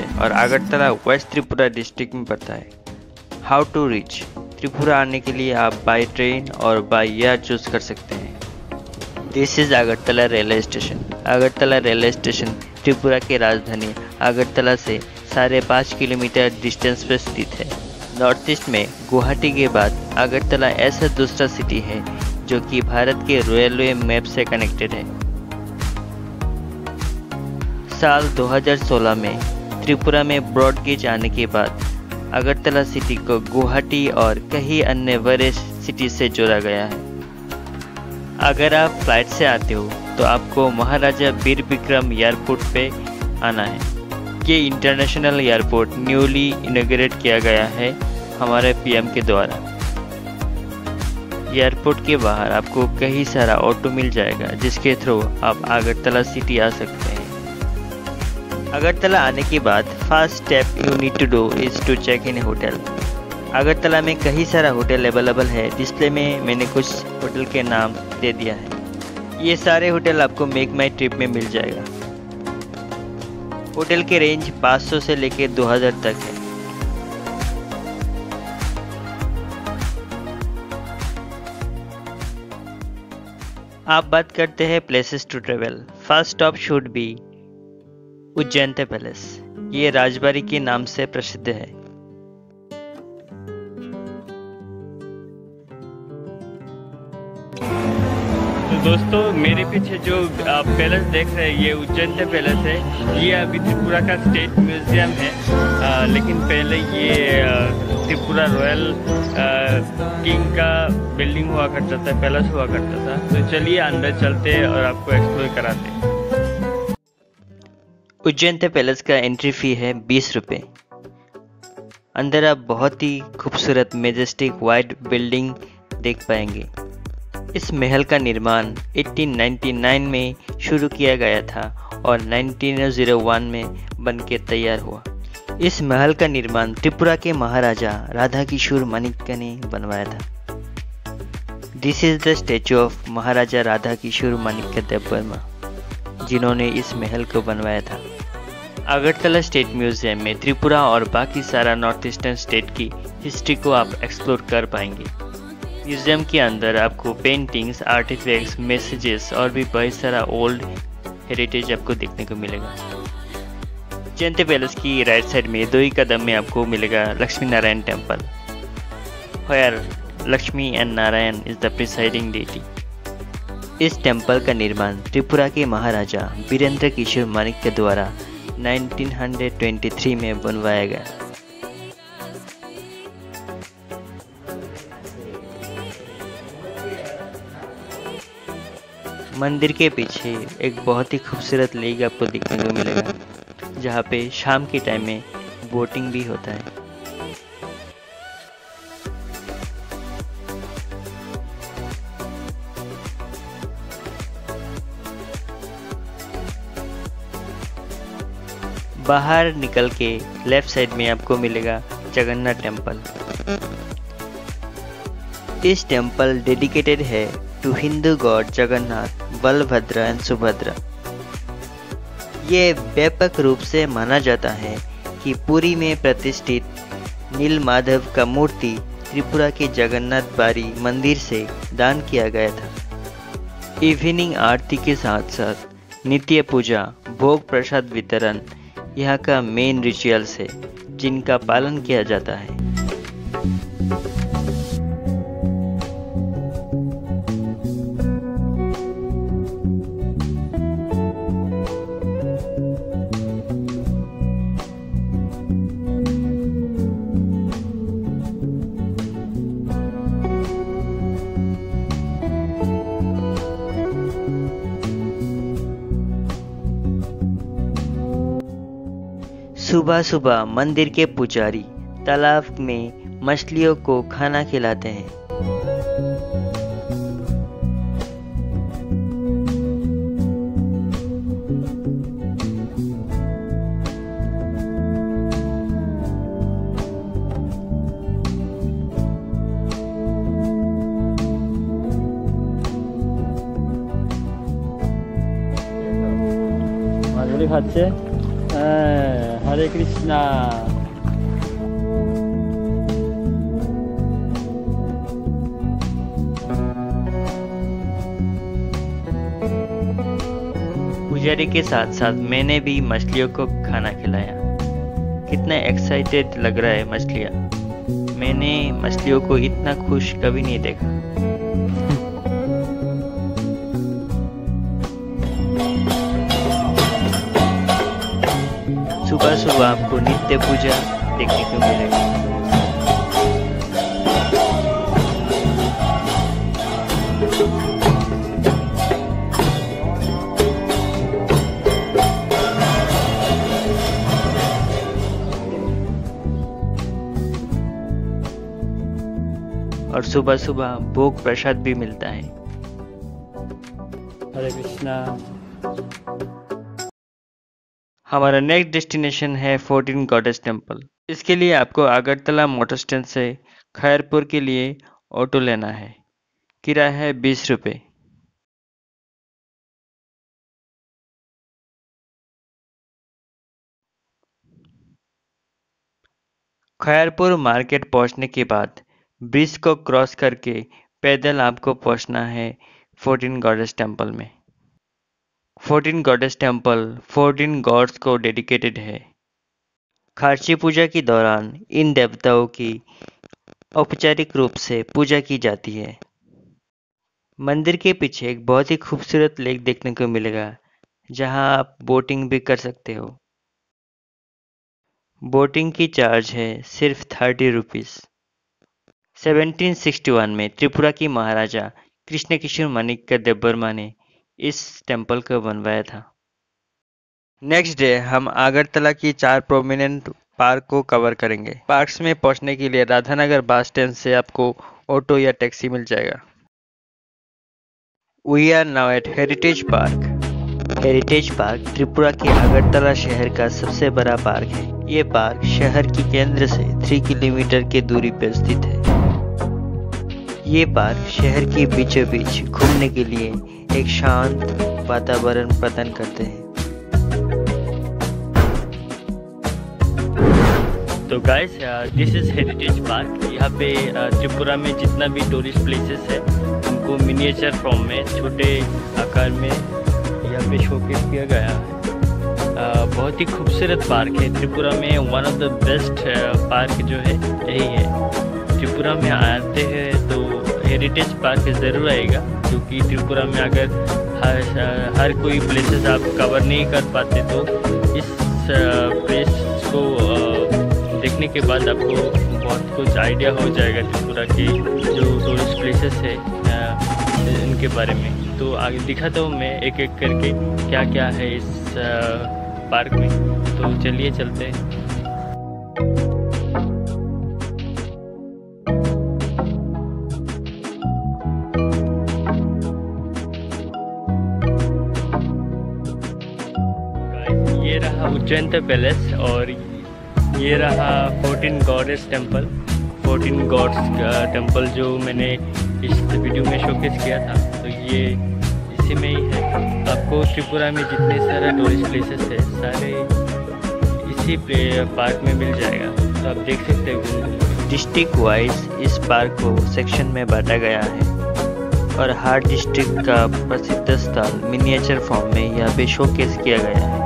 है और Agartala waste Tripura district में पड़ता है। हाउ टू रीच त्रिपुरा आने के लिए आप बाई ट्रेन और बाई एयर चूज़ कर सकते हैं। This is Agartala railway station Agartala railway station Tripura की राजधानी अगरतला से साढ़े पाँच किलोमीटर डिस्टेंस पर स्थित है। नॉर्थ ईस्ट में गुवाहाटी के बाद अगरतला ऐसा दूसरा सिटी है जो कि भारत के रेलवे मैप से कनेक्टेड है। साल 2016 में त्रिपुरा में ब्रॉड गेज आने के बाद अगरतला सिटी को गुवाहाटी और कई अन्य बड़े सिटी से जोड़ा गया है। अगर आप फ़्लाइट से आते हो तो आपको महाराजा बीर विक्रम एयरपोर्ट पे आना है। ये इंटरनेशनल एयरपोर्ट न्यूली इनोग्रेट किया गया है हमारे पीएम के द्वारा। एयरपोर्ट के बाहर आपको कई सारा ऑटो मिल जाएगा, जिसके थ्रू आप अगरतला सिटी आ सकते हैं। अगरतला आने के बाद first step you need to do is to check in hotel Agartala में कई सारा होटल अवेलेबल है डिस्प्ले में मैंने कुछ होटल के नाम दे दिया है। ये सारे होटल आपको मेक माई ट्रिप में मिल जाएगा। होटल के रेंज 500 से लेकर 2000 तक है। आप बात करते हैं places to travel first stop should be Ujjayanta palace. ये राजबाड़ी के नाम से प्रसिद्ध है। तो दोस्तों मेरे पीछे जो आप पैलेस देख रहे हैं ये उज्जैन पैलेस है। ये अभी त्रिपुरा का स्टेट म्यूज़ियम है। आ, लेकिन पहले ये त्रिपुरा रॉयल किंग का बिल्डिंग हुआ करता था पैलेस हुआ करता था। तो चलिए अंदर चलते और आपको एक्सप्लोर कराते हैं। उज्जैन पैलेस का एंट्री फ़ी है बीस रुपये अंदर आप बहुत ही खूबसूरत मेजेस्टिक वाइट बिल्डिंग देख पाएँगे। इस महल का निर्माण 1899 में शुरू किया गया था और 1901 में बन के तैयार हुआ। इस महल का निर्माण त्रिपुरा के महाराजा राधा किशोर मानिक्य ने बनवाया था। This is the statue of Maharaja Radha Kishore Manikya Dev Varma जिन्होंने इस महल को बनवाया था। अगरतला स्टेट म्यूज़ियम में त्रिपुरा और बाकी सारा नॉर्थ ईस्टर्न स्टेट की हिस्ट्री को आप एक्सप्लोर कर पाएँगे। म्यूज़ियम के अंदर आपको पेंटिंग्स, आर्टिफैक्ट्स, मैसेजेस और भी बहुत सारा ओल्ड हेरिटेज आपको देखने को मिलेगा। जयंती पैलेस की राइट साइड में दो ही कदम में आपको मिलेगा Lakshmi Narayan temple where Lakshmi and Narayan is the presiding deity इस टेंपल का निर्माण त्रिपुरा के महाराजा वीरेंद्र किशोर मानिक के द्वारा 1923 में बनवाया गया। मंदिर के पीछे एक बहुत ही खूबसूरत लेक आपको देखने को मिलेगा, जहाँ पे शाम के टाइम में बोटिंग भी होता है। बाहर निकल के लेफ़्ट साइड में आपको मिलेगा जगन्नाथ टेंपल इस टेंपल डेडिकेटेड है to Hindu god Jagannath, Balabhadra and Subhadra. ये व्यापक रूप से माना जाता है कि पुरी में प्रतिष्ठित नील माधव का मूर्ति त्रिपुरा के जगन्नाथ बारी मंदिर से दान किया गया था। इवनिंग आरती के साथ साथ नित्य पूजा, भोग प्रसाद वितरण यहाँ का मेन रिचुअल्स है जिनका पालन किया जाता है। सुबह सुबह मंदिर के पुजारी तालाब में मछलियों को खाना खिलाते हैं মাছগুলি খাচ্ছে হ্যাঁ हरे कृष्णा पुजारी के साथ साथ मैंने भी मछलियों को खाना खिलाया। कितना एक्साइटेड लग रहा है मछलियाँ। मैंने मछलियों को इतना खुश कभी नहीं देखा। सुबह सुबह आपको नित्य पूजा देखने को मिलेगी और सुबह सुबह भोग प्रसाद भी मिलता है। हरे कृष्णा। हमारा नेक्स्ट डेस्टिनेशन है फोर्टीन गॉडेस टेंपल इसके लिए आपको अगरतला मोटर स्टैंड से खैरपुर के लिए ऑटो लेना है। किराया है बीस रुपये खैरपुर मार्केट पहुँचने के बाद ब्रिज को क्रॉस करके पैदल आपको पहुँचना है फोर्टीन गॉडेस टेंपल में। Fourteen goddess temple fourteen gods को डेडिकेटेड है। खारची पूजा के दौरान इन देवताओं की औपचारिक रूप से पूजा की जाती है। मंदिर के पीछे एक बहुत ही खूबसूरत लेक देखने को मिलेगा, जहाँ आप बोटिंग भी कर सकते हो। बोटिंग की चार्ज है सिर्फ़ थर्टी रुपीज़ 1761 में त्रिपुरा की महाराजा कृष्ण किशोर मानिक देवबर्मा ने इस टेंपल को बनवाया था। नेक्स्ट डे हम आगरतला की चार प्रोमिनेंट पार्क को कवर करेंगे। पार्क्स में पहुँचने के लिए राधानगर बस स्टैंड से आपको ऑटो या टैक्सी मिल जाएगा। We are now at heritage park heritage park Tripura के अगरतला शहर का सबसे बड़ा पार्क है। ये पार्क शहर की केंद्र से थ्री किलोमीटर की दूरी पर स्थित है। ये पार्क शहर के बीचों बीच घूमने के लिए एक शांत वातावरण प्रदान करते हैं। तो guys this is heritage park यहाँ पे uh, त्रिपुरा में जितना भी टूरिस्ट प्लेसेस है उनको मिनिएचर फॉर्म में छोटे आकार में यहाँ पे शोकेस किया गया है। Uh, बहुत ही खूबसूरत पार्क है। त्रिपुरा में one of the best park जो है यही है। त्रिपुरा में आते हैं तो हेरिटेज पार्क ज़रूर आएगा, क्योंकि त्रिपुरा में अगर हर हर कोई प्लेसेस आप कवर नहीं कर पाते तो इस प्लेस को देखने के बाद आपको बहुत कुछ आइडिया हो जाएगा त्रिपुरा के जो टूरिस्ट प्लेसेस है इनके बारे में। तो आगे दिखाता हूँ मैं एक एक करके क्या क्या है इस पार्क में। तो चलिए चलते हैं। उज्जैन पैलेस और ये रहा fourteen goddess temple fourteen gods का टेंपल जो मैंने इस वीडियो में शोकेस किया था। तो ये इसी में ही है। आपको त्रिपुरा में जितने सारे टूरिस्ट प्लेसेस है, सारे इसी पार्क में मिल जाएगा। तो आप देख सकते हो। डिस्ट्रिक्ट वाइज इस पार्क को सेक्शन में बांटा गया है। और हर डिस्ट्रिक्ट का प्रसिद्ध स्थल मिनिएचर फॉर्म में यहाँ पे शोकेस किया गया है।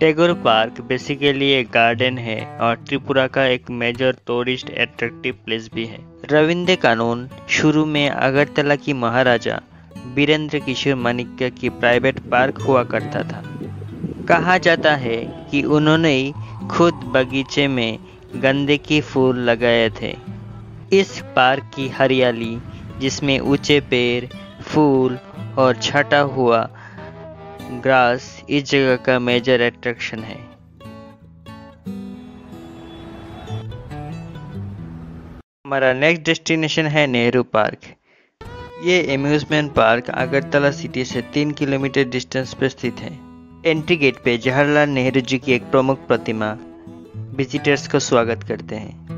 टेगोर पार्क बेसिकली एक गार्डन है और त्रिपुरा का एक मेजर टूरिस्ट एट्रैक्टिव प्लेस भी है। रविंद्र कानून, शुरू में अगरतला की महाराजा बीरेंद्र किशोर मानिक्य की प्राइवेट पार्क हुआ करता था। कहा जाता है कि उन्होंने खुद बगीचे में गंदे के फूल लगाए थे। इस पार्क की हरियाली, जिसमें ऊँचे पेड़, फूल और छटा हुआ ग्रास इस जगह का मेजर अट्रैक्शन है। हमारा नेक्स्ट डेस्टिनेशन है नेहरू पार्क। ये एम्यूजमेंट पार्क अगरतला सिटी से तीन किलोमीटर डिस्टेंस पर स्थित है। एंट्री गेट पे जवाहरलाल नेहरू जी की एक प्रमुख प्रतिमा। विजिटर्स को स्वागत करते हैं।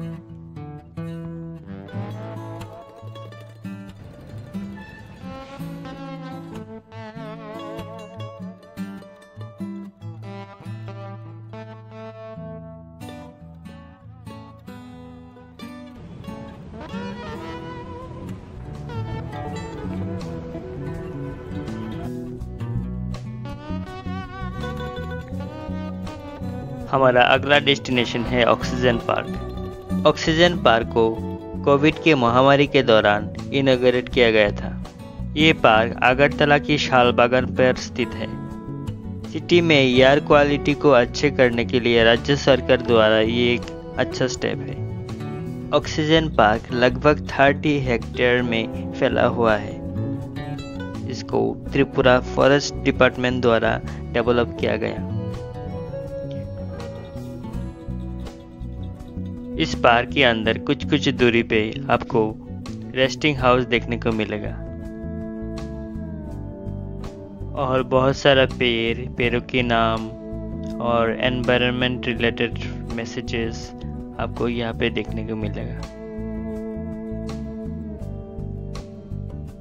हमारा अगला डेस्टिनेशन है ऑक्सीजन पार्क ऑक्सीजन पार्क को कोविड के महामारी के दौरान इनोग्रेट किया गया था। ये पार्क अगरतला की शाल बागान पर स्थित है। सिटी में एयर क्वालिटी को अच्छे करने के लिए राज्य सरकार द्वारा ये एक अच्छा स्टेप है। ऑक्सीजन पार्क लगभग 30 हेक्टेयर में फैला हुआ है। इसको त्रिपुरा फॉरेस्ट डिपार्टमेंट द्वारा डेवलप किया गया। इस पार्क के अंदर कुछ कुछ दूरी पे आपको रेस्टिंग हाउस देखने को मिलेगा। और बहुत सारा पेड़, पेड़ों के नाम और एनवायरनमेंट रिलेटेड मैसेजेस आपको यहाँ पे देखने को मिलेगा।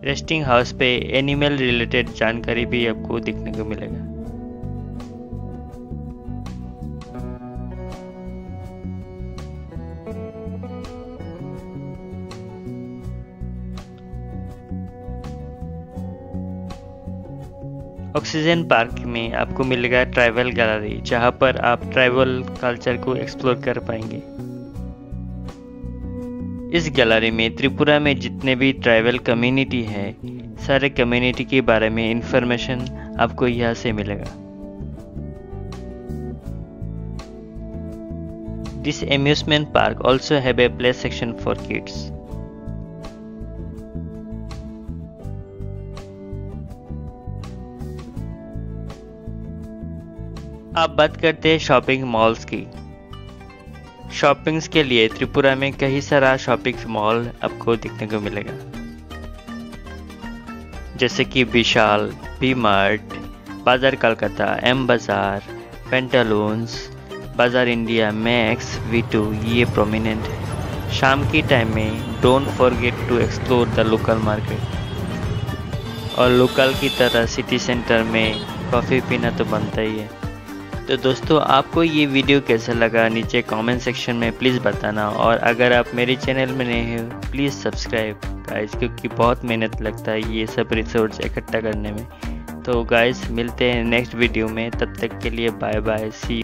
रेस्टिंग हाउस पे एनिमल रिलेटेड जानकारी भी आपको देखने को मिलेगा। ऑक्सीजन पार्क में आपको मिलेगा ट्रैवल गैलरी जहाँ पर आप ट्रैवल कल्चर को एक्सप्लोर कर पाएँगे इस गैलरी में त्रिपुरा में जितने भी ट्रैवल कम्युनिटी है, सारे कम्युनिटी के बारे में इंफॉर्मेशन आपको यहाँ से मिलेगा this amusement park also have a play section for kids. अब बात करते हैं शॉपिंग मॉल्स की। शॉपिंग्स के लिए त्रिपुरा में कई सारा शॉपिंग मॉल आपको देखने को मिलेगा। जैसे कि विशाल बी मार्ट बाज़ार Calcutta M Bazaar Pantaloons Bazaar India Max V two ये प्रोमिनेंट है। शाम की टाइम में don't forget to explore the local market और लोकल की तरह सिटी सेंटर में कॉफ़ी पीना तो बनता ही है। तो दोस्तों, आपको ये वीडियो कैसा लगा? नीचे कमेंट सेक्शन में प्लीज़ बताना। और अगर आप मेरे चैनल में नए हो प्लीज़ सब्सक्राइब गाइस क्योंकि बहुत मेहनत लगता है ये सब रिसोर्स इकट्ठा करने में। तो गाइस मिलते हैं नेक्स्ट वीडियो में। तब तक के लिए बाय बाय सी